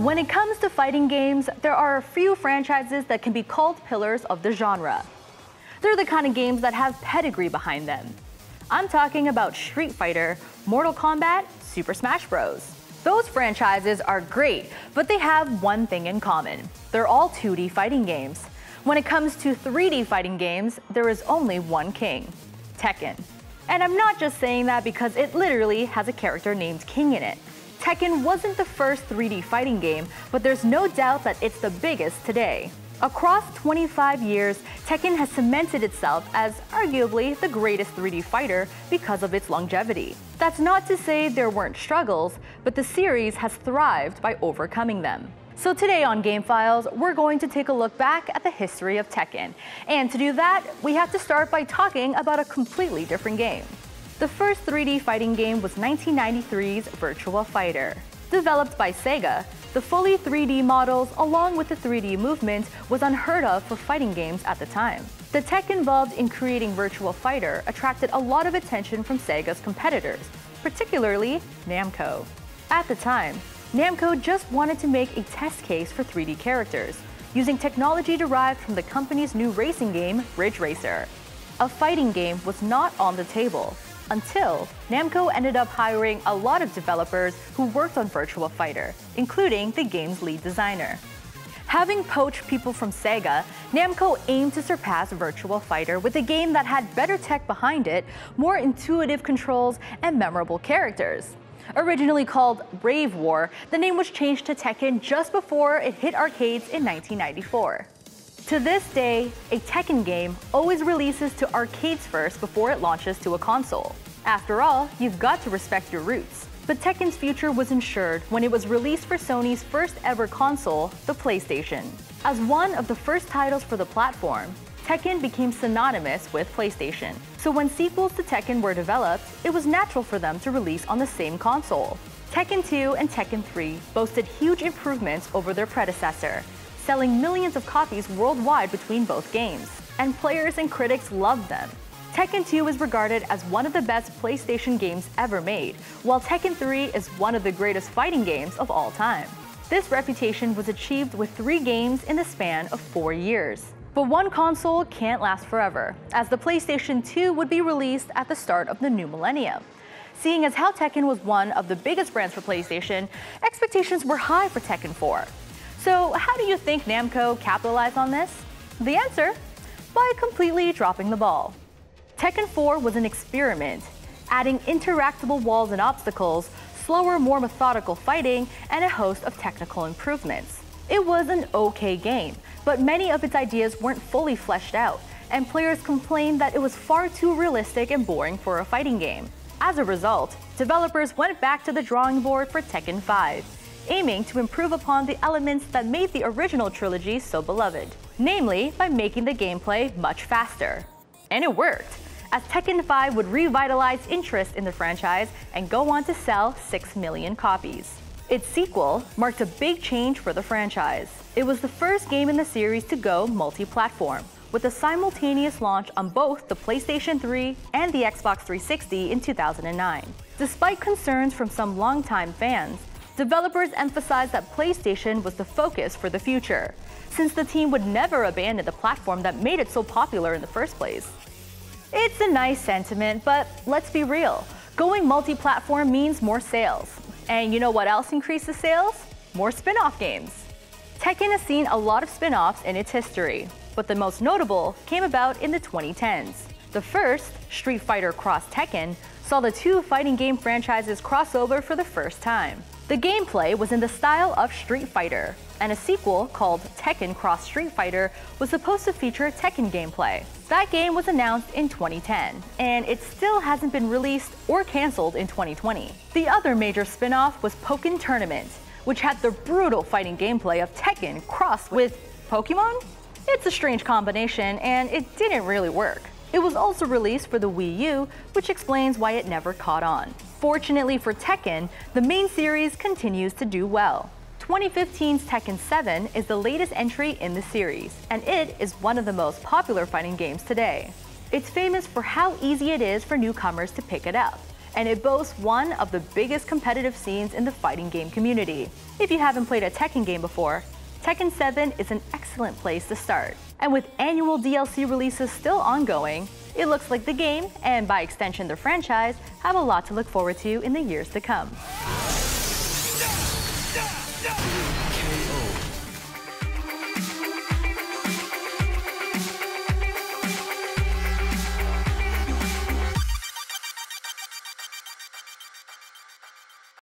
When it comes to fighting games, there are a few franchises that can be called pillars of the genre. They're the kind of games that have pedigree behind them. I'm talking about Street Fighter, Mortal Kombat, Super Smash Bros. Those franchises are great, but they have one thing in common. They're all 2D fighting games. When it comes to 3D fighting games, there is only one king, Tekken. And I'm not just saying that because it literally has a character named King in it. Tekken wasn't the first 3D fighting game, but there's no doubt that it's the biggest today. Across 25 years, Tekken has cemented itself as arguably the greatest 3D fighter because of its longevity. That's not to say there weren't struggles, but the series has thrived by overcoming them. So today on Game Files, we're going to take a look back at the history of Tekken. And to do that, we have to start by talking about a completely different game. The first 3D fighting game was 1993's Virtua Fighter. Developed by Sega, the fully 3D models along with the 3D movement was unheard of for fighting games at the time. The tech involved in creating Virtua Fighter attracted a lot of attention from Sega's competitors, particularly Namco. At the time, Namco just wanted to make a test case for 3D characters, using technology derived from the company's new racing game, Ridge Racer. A fighting game was not on the table, until Namco ended up hiring a lot of developers who worked on Virtua Fighter, including the game's lead designer. Having poached people from Sega, Namco aimed to surpass Virtua Fighter with a game that had better tech behind it, more intuitive controls, and memorable characters. Originally called Brave War, the name was changed to Tekken just before it hit arcades in 1994. To this day, a Tekken game always releases to arcades first before it launches to a console. After all, you've got to respect your roots. But Tekken's future was ensured when it was released for Sony's first ever console, the PlayStation. As one of the first titles for the platform, Tekken became synonymous with PlayStation. So when sequels to Tekken were developed, it was natural for them to release on the same console. Tekken 2 and Tekken 3 boasted huge improvements over their predecessor, selling millions of copies worldwide between both games. And players and critics loved them. Tekken 2 is regarded as one of the best PlayStation games ever made, while Tekken 3 is one of the greatest fighting games of all time. This reputation was achieved with three games in the span of four years. But one console can't last forever, as the PlayStation 2 would be released at the start of the new millennium. Seeing as how Tekken was one of the biggest brands for PlayStation, expectations were high for Tekken 4. So how do you think Namco capitalized on this? The answer? By completely dropping the ball. Tekken 4 was an experiment, adding interactable walls and obstacles, slower, more methodical fighting, and a host of technical improvements. It was an okay game, but many of its ideas weren't fully fleshed out, and players complained that it was far too realistic and boring for a fighting game. As a result, developers went back to the drawing board for Tekken 5, aiming to improve upon the elements that made the original trilogy so beloved, namely by making the gameplay much faster. And it worked, as Tekken 5 would revitalize interest in the franchise and go on to sell 6 million copies. Its sequel marked a big change for the franchise. It was the first game in the series to go multi-platform, with a simultaneous launch on both the PlayStation 3 and the Xbox 360 in 2009. Despite concerns from some longtime fans, developers emphasized that PlayStation was the focus for the future, since the team would never abandon the platform that made it so popular in the first place. It's a nice sentiment, but let's be real. Going multi-platform means more sales. And you know what else increases sales? More spin-off games. Tekken has seen a lot of spin-offs in its history, but the most notable came about in the 2010s. The first, Street Fighter Cross Tekken, saw the two fighting game franchises cross over for the first time. The gameplay was in the style of Street Fighter, and a sequel called Tekken Cross Street Fighter was supposed to feature Tekken gameplay. That game was announced in 2010, and it still hasn't been released or cancelled in 2020. The other major spin-off was Pokken Tournament, which had the brutal fighting gameplay of Tekken crossed with Pokemon? It's a strange combination, and it didn't really work. It was also released for the Wii U, which explains why it never caught on. Fortunately for Tekken, the main series continues to do well. 2015's Tekken 7 is the latest entry in the series, and it is one of the most popular fighting games today. It's famous for how easy it is for newcomers to pick it up, and it boasts one of the biggest competitive scenes in the fighting game community. If you haven't played a Tekken game before, Tekken 7 is an excellent place to start. And with annual DLC releases still ongoing, it looks like the game, and by extension the franchise, have a lot to look forward to in the years to come.